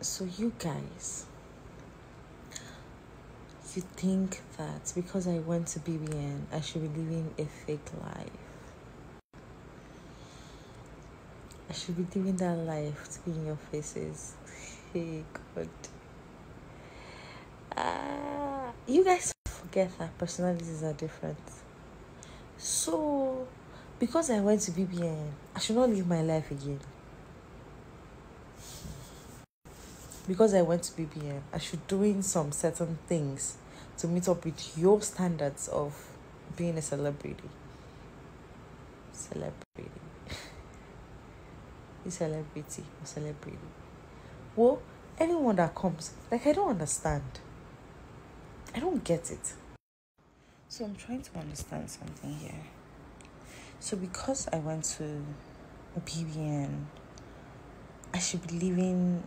So, you guys, you think that because I went to BBN, I should be living a fake life? I should be living that life to be in your faces. Hey, God. Ah, you guys forget that personalities are different. So, because I went to BBN, I should not live my life again. Because I went to BBN, I should doing some certain things to meet up with your standards of being a celebrity. Celebrity. a celebrity or celebrity. Well, anyone that comes, like I don't understand. I don't get it. So I'm trying to understand something here. So because I went to BBN, I should be living